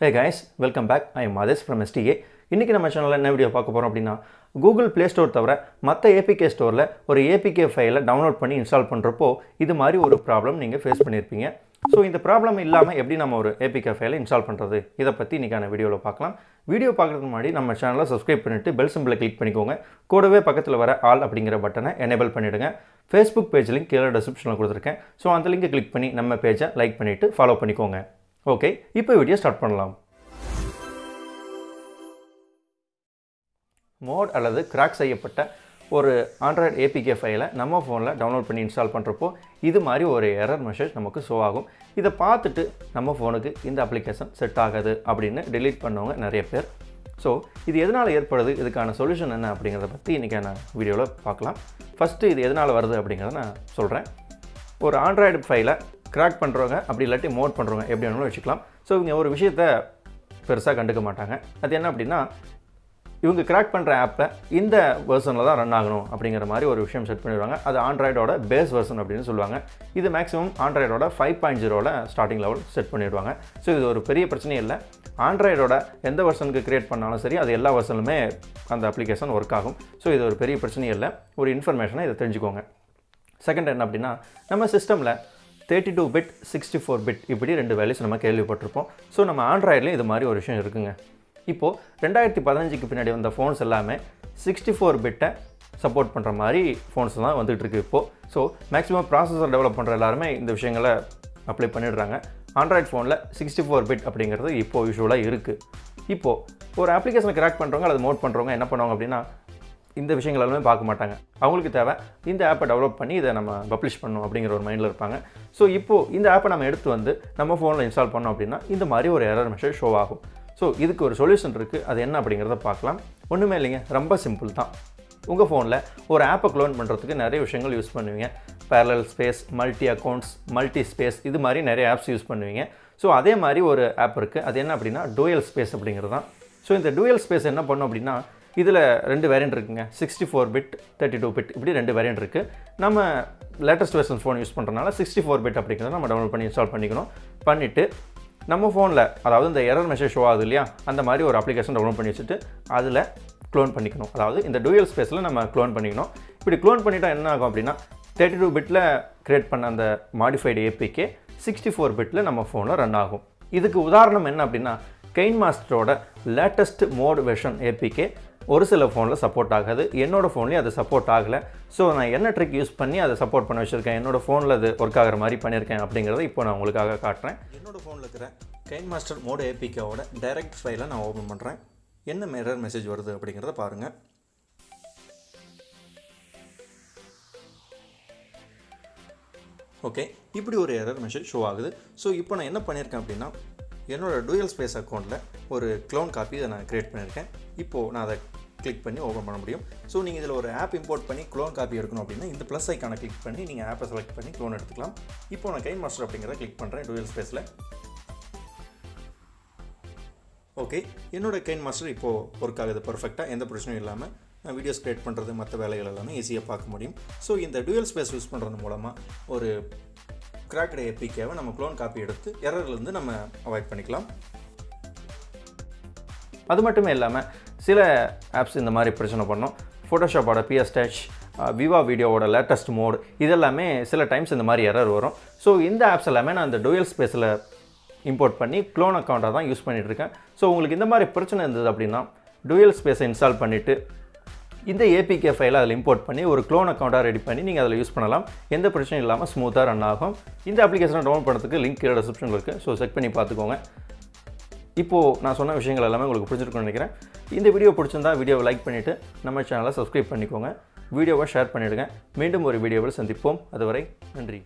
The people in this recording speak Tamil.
Hey guys welcome back I am Mathesh from STA இன்றைக்கி நம்ம சேனலில் என்ன வீடியோ பார்க்க போகிறோம் அப்படின்னா கூகுள் ப்ளே ஸ்டோர் தவிர மற்ற ஏபிகே ஸ்டோரில் ஒரு ஏபிகே ஃபைலை டவுன்லோட் பண்ணி இன்ஸ்டால் பண்ணுறப்போ இது மாதிரி ஒரு ப்ராப்ளம் நீங்கள் ஃபேஸ் பண்ணியிருப்பீங்க ஸோ இந்த ப்ராப்ளம் இல்லாமல் எப்படி நம்ம ஒரு ஏபிகே ஃபைலை இன்ஸ்டால் பண்ணுறது இதை பற்றி இன்றைக்கான வீடியோவில் பார்க்கலாம். வீடியோ பார்க்குறதுக்கு முன்னாடி நம்ம சேனலை சப்ஸ்கிரைப் பண்ணிவிட்டு பெல் சிம்பிளை கிளிக் பண்ணிக்கோங்க. கூடவே பக்கத்தில் வர ஆல் அப்படிங்கிற பட்டனை எனேபிள் பண்ணிவிடுங்க ஃபேஸ்புக் பேஜ் லிங்க் கீழே டிஸ்கிரிப்ஷனில் கொடுத்துருக்கேன். ஸோ அந்த லிங்கை கிளிக் பண்ணி நம்ம பேஜை லைக் பண்ணிவிட்டு ஃபாலோ பண்ணிக்கோங்க. ஓகே இப்போ வீடியோ ஸ்டார்ட் பண்ணலாம். மோட் அல்லது கிராக் செய்யப்பட்ட ஒரு ஆண்ட்ராய்டு ஏபிகே ஃபைலை நம்ம ஃபோனில் டவுன்லோட் பண்ணி இன்ஸ்டால் பண்ணுறப்போ இது மாதிரி ஒரு எரர் மெசேஜ் நமக்கு ஷோ ஆகும். இதை பார்த்துட்டு நம்ம ஃபோனுக்கு இந்த அப்ளிகேஷன் செட் ஆகாது அப்படின்னு டெலீட் பண்ணவங்க நிறைய பேர். ஸோ இது எதனால் ஏற்படுது? இதுக்கான சொல்யூஷன் என்ன அப்படிங்கிறத பற்றி இன்றைக்கான வீடியோவில் பார்க்கலாம். ஃபஸ்ட்டு இது எதனால் வருது அப்படிங்கிறத நான் சொல்கிறேன் ஒரு ஆண்ட்ராய்டு ஃபைலை கிராக் பண்ணுறவங்க அப்படி இல்லாட்டி மோட் பண்ணுறவங்க எப்படி வேணாலும் வச்சுக்கலாம். ஸோ இவங்க ஒரு விஷயத்த பெருசாக கண்டுக்க மாட்டாங்க. அது என்ன அப்படின்னா இவங்க கிராக் பண்ணுற ஆப்பை இந்த வெர்சனில் தான் ரன் ஆகணும் அப்படிங்கிற மாதிரி ஒரு விஷயம் செட் பண்ணிடுவாங்க. அது ஆண்ட்ராய்டோட பேஸ் வெர்சன் அப்படின்னு சொல்லுவாங்க. இது மேக்ஸிமம் ஆண்ட்ராய்டோட ஃபைவ் பாயிண்ட் ஜீரோவில் ஸ்டார்டிங் லெவல் செட் பண்ணிடுவாங்க. ஸோ இது ஒரு பெரிய பிரச்சனையே இல்லை. ஆண்ட்ராய்டோட எந்த வெர்சனுக்கு க்ரியேட் பண்ணாலும் சரி அது எல்லா வெர்சனுமே அந்த அப்ளிகேஷன் ஒர்க் ஆகும். ஸோ இது ஒரு பெரிய பிரச்சனையே இல்லை. ஒரு இன்ஃபர்மேஷனை இதை தெரிஞ்சுக்கோங்க. செகண்ட் என்ன அப்படின்னா நம்ம சிஸ்டமில் thirty two bit sixty four bit இப்படி ரெண்டு வேல்யூஸ் நம்ம கேள்விப்பட்டிருப்போம். ஸோ நம்ம ஆண்ட்ராய்ட்லேயும் இது மாதிரி ஒரு விஷயம் இருக்குங்க. இப்போது ரெண்டாயிரத்தி பதினஞ்சுக்கு பின்னாடி வந்த ஃபோன்ஸ் எல்லாமே சிக்ஸ்டி ஃபோர் பிட்டை சப்போர்ட் பண்ணுற மாதிரி ஃபோன்ஸ் தான் வந்துகிட்டு இருக்கு இப்போது ஸோ மேக்ஸிமம் ப்ராசஸர் டெவலப் பண்ணுற எல்லாருமே இந்த விஷயங்களை அப்ளை பண்ணிடுறாங்க. ஆண்ட்ராய்ட் ஃபோனில் சிக்ஸ்டி ஃபோர் பிட் அப்படிங்கிறது இப்போது யூஸ்வலாக இருக்குது இப்போது ஒரு அப்ளிகேஷனை கிராக் பண்ணுறவங்க அதை மோட் பண்ணுறவங்க என்ன பண்ணுவாங்க அப்படின்னா இந்த விஷயங்கள் எல்லாமே பார்க்க மாட்டாங்க. அவங்களுக்கு தேவை இந்த ஆப்பை டெவலப் பண்ணி இதை நம்ம பப்ளிஷ் பண்ணணும் அப்படிங்கிற ஒரு மைண்டில் இருப்பாங்க. ஸோ இப்போது இந்த ஆப்பை நம்ம எடுத்து வந்து நம்ம ஃபோனில் இன்ஸ்டால் பண்ணோம் அப்படின்னா இந்த மாதிரி ஒரு எரர் மெசேஜ் ஷோ ஆகும். ஸோ இதுக்கு ஒரு சொல்யூஷன் இருக்குது அது என்ன அப்படிங்கிறத பார்க்கலாம். ஒன்றுமே இல்லைங்க. ரொம்ப சிம்பிள் தான். உங்கள் ஃபோனில் ஒரு ஆப்பை க்ளோன் பண்ணுறதுக்கு நிறைய விஷயங்கள் யூஸ் பண்ணுவீங்க. Parallel space multi accounts multi space இது மாதிரி நிறைய ஆப்ஸ் யூஸ் பண்ணுவீங்க. ஸோ அதே மாதிரி ஒரு ஆப் இருக்குது அது என்ன அப்படின்னா டூயல் ஸ்பேஸ் அப்படிங்கிறது தான். ஸோ இந்த டூயல் ஸ்பேஸ் என்ன பண்ணும் அப்படின்னா இதில் ரெண்டு வேரியன்ட் இருக்குங்க. Sixty four bit thirty two bit இப்படி ரெண்டு வேரியன்ட் இருக்குது நம்ம லேட்டஸ்ட் வெர்ஷன் ஃபோன் யூஸ் பண்ணுறதுனால சிக்ஸ்டி ஃபோர் பிட் அப்படிங்கிறத நம்ம டவுன்லோட் பண்ணி இன்ஸ்டால் பண்ணிக்கணும். பண்ணிவிட்டு நம்ம ஃபோனில் அதாவது இந்த எரர் மெசேஜ் ஷோ ஆகுது இல்லையா? அந்த மாதிரி ஒரு அப்ளிகேஷன் டவுன்லோட் பண்ணி வச்சுட்டு அதில் க்ளோன் பண்ணிக்கணும். அதாவது இந்த டூயல் ஸ்பேஸில் நம்ம க்ளோன் பண்ணிக்கணும். இப்படி க்ளோன் பண்ணிட்டால் என்ன ஆகும் அப்படின்னா தேர்ட்டி டூ பிட்டில் க்ரியேட் பண்ண அந்த மாடிஃபைடு ஏபிகே சிக்ஸ்டி ஃபோர் பிட்டில் நம்ம ஃபோனில் ரன் ஆகும். இதுக்கு உதாரணம் என்ன அப்படின்னா கெயின் மாஸ்டரோட லேட்டஸ்ட் மோட் வெர்ஷன் ஏபிகே ஒரு சில ஃபோனில் சப்போர்ட் ஆகாது. என்னோடய ஃபோன்லேயும் அது சப்போர்ட் ஆகலை. ஸோ நான் என்ன ட்ரிக் யூஸ் பண்ணி அதை சப்போர்ட் பண்ண வச்சுருக்கேன்? என்னோடய ஃபோனில் அது ஒர்க் ஆகிற மாதிரி பண்ணியிருக்கேன் அப்படிங்கிறத இப்போ நான் உங்களுக்காக காட்டுறேன். என்னோடய ஃபோனில் இருக்கிற கைன் மாஸ்டர் மோட் ஏபிகேவோட டைரக்ட் ஃபைலை நான் ஓப்பன் பண்ணுறேன் என்ன மிரர் மெசேஜ் வருது அப்படிங்கிறத பாருங்கள் ஓகே இப்படி ஒரு எரர் மெசேஜ் ஷோ ஆகுது. ஸோ இப்போ நான் என்ன பண்ணியிருக்கேன் அப்படின்னா என்னோடய டூயல் ஸ்பேஸ் அக்கௌண்ட்டில் ஒரு க்ளோன் காப்பி இதை நான் க்ரியேட் பண்ணியிருக்கேன் இப்போது நான் அதை கிளிக் பண்ணி ஓப்பன் பண்ண முடியும். ஸோ நீங்கள் இதில் ஒரு ஆப் இம்போர்ட் பண்ணி க்ளோன் காப்பி எடுக்கணும் அப்படின்னா இந்த ப்ளஸ் ஐக்கானை கிளிக் பண்ணி நீங்கள் ஆப்பை செலக்ட் பண்ணி க்ளோன் எடுத்துக்கலாம். இப்போ நான் கைன் மாஸ்டர் அப்படிங்கிறத கிளிக் பண்ணுறேன் டூயல் ஸ்பேஸில் ஓகே என்னோடய கைன் மாஸ்டர் இப்போது ஒர்க் ஆகுது பர்ஃபெக்டாக எந்த பிரச்சனையும் இல்லாமல் நான் வீடியோஸ் க்ரியேட் பண்ணுறது மற்ற வேலைகள் எல்லாமே ஈஸியாக பார்க்க முடியும். ஸோ இந்த டூயல் ஸ்பேஸ் யூஸ் பண்ணுறது மூலமாக ஒரு கிராக்கடை ஏபிகேவை நம்ம க்ளோன் காப்பி எடுத்து எரர்லேருந்து நம்ம அவாய்ட் பண்ணிக்கலாம். அது மட்டுமே இல்லாமல் சில ஆப்ஸ் இந்த மாதிரி பிரச்சனை பண்ணோம். ஃபோட்டோஷாப்போட பிஎஸ்டச் விவா வீடியோவோட லேட்டஸ்ட் மோட் இதெல்லாமே சில டைம்ஸ் இந்த மாதிரி எரர் வரும். ஸோ இந்த ஆப்ஸ் எல்லாமே நான் இந்த டூயல் ஸ்பேஸில் இம்போர்ட் பண்ணி க்ளோன் அக்கௌண்ட்டாக தான் யூஸ் பண்ணிகிட்ருக்கேன் ஸோ உங்களுக்கு இந்த மாதிரி பிரச்சனை இருந்தது அப்படின்னா டூயல் ஸ்பேஸை இன்ஸ்டால் பண்ணிவிட்டு இந்த ஏபிகே ஃபைலை அதில் இம்போர்ட் பண்ணி ஒரு க்ளோன் அக்கௌண்ட்டாக ரெடி பண்ணி நீங்கள் அதில் யூஸ் பண்ணலாம். எந்த பிரச்சனையும் இல்லாமல் ஸ்மூத்தாக ரன் ஆகும். இந்த அப்ளிகேஷனை டவுன்லோட் பண்ணுறதுக்கு லிங்க் கீழே டிஸ்கிரிப்ஷனில் இருக்குது ஸோ செக் பண்ணி பார்த்துக்கோங்க. இப்போது நான் சொன்ன விஷயங்கள் எல்லாமே உங்களுக்கு பிடிச்சிருக்குன்னு நினைக்கிறேன். இந்த வீடியோ பிடிச்சிருந்தா வீடியோவை லைக் பண்ணிவிட்டு நம்ம சேனலை சப்ஸ்கிரைப் பண்ணிக்கோங்க. வீடியோவை ஷேர் பண்ணிவிடுங்க மீண்டும் ஒரு வீடியோவில் சந்திப்போம். அதுவரை நன்றி.